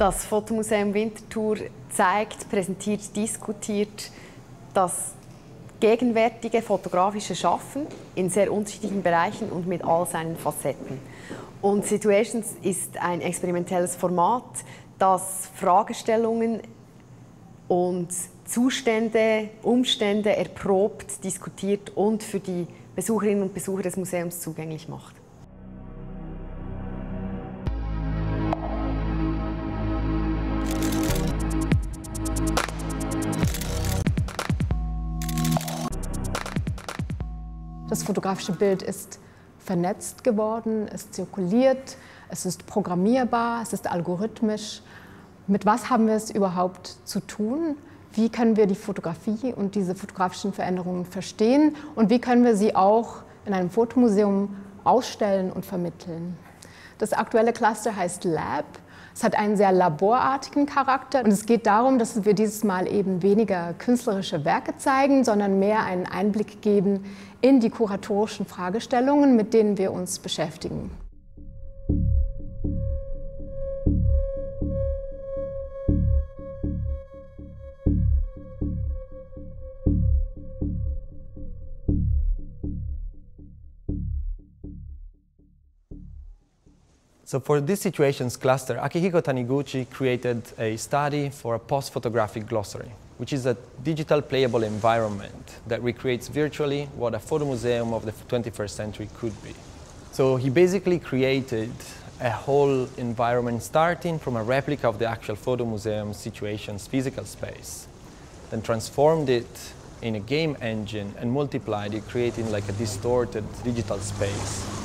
Das Fotomuseum Winterthur zeigt, präsentiert, diskutiert das gegenwärtige fotografische Schaffen in sehr unterschiedlichen Bereichen und mit all seinen Facetten. Und Situations ist ein experimentelles Format, das Fragestellungen und Zustände, Umstände erprobt, diskutiert und für die Besucherinnen und Besucher des Museums zugänglich macht. Das fotografische Bild ist vernetzt geworden, es zirkuliert, es ist programmierbar, es ist algorithmisch. Mit was haben wir es überhaupt zu tun? Wie können wir die Fotografie und diese fotografischen Veränderungen verstehen und wie können wir sie auch in einem Fotomuseum ausstellen und vermitteln? Das aktuelle Cluster heißt Lab es hat einen sehr laborartigen Charakter und es geht darum, dass wir dieses Mal eben weniger künstlerische Werke zeigen, sondern mehr einen Einblick geben in die kuratorischen Fragestellungen, mit denen wir uns beschäftigen. So for this situations cluster, Akihiko Taniguchi created a study for a post-photographic glossary, which is a digital playable environment that recreates virtually what a photo museum of the 21st century could be. So he basically created a whole environment starting from a replica of the actual photo museum situation's physical space, then transformed it in a game engine and multiplied it, creating like a distorted digital space.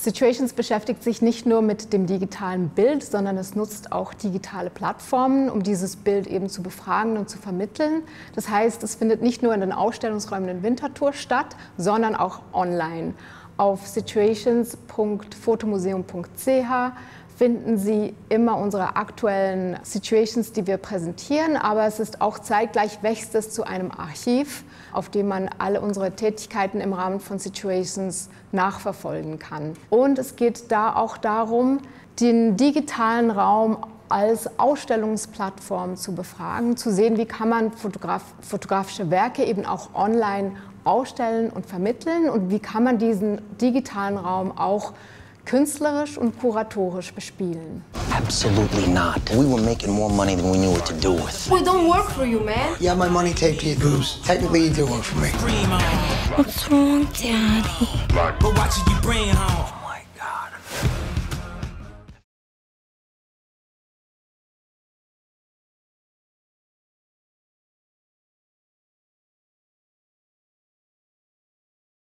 Situations beschäftigt sich nicht nur mit dem digitalen Bild, sondern es nutzt auch digitale Plattformen, um dieses Bild eben zu befragen und zu vermitteln. Das heißt, es findet nicht nur in den Ausstellungsräumen in Winterthur statt, sondern auch online. Auf situations.fotomuseum.ch finden Sie immer unsere aktuellen Situations, die wir präsentieren, aber es ist auch zeitgleich wächst es zu einem Archiv, auf dem man alle unsere Tätigkeiten im Rahmen von Situations nachverfolgen kann. Und es geht da auch darum, den digitalen Raum als Ausstellungsplattform zu befragen, zu sehen, wie kann man Fotograf fotografische Werke eben auch online ausstellen und vermitteln und wie kann man diesen digitalen Raum auch künstlerisch und kuratorisch bespielen. Absolutely not. We were making more money than we knew what to do with. We don't work for you, man. Yeah, my money taped to your boobs. Technically, you do work for me. What's wrong, Daddy? But watching you bring home.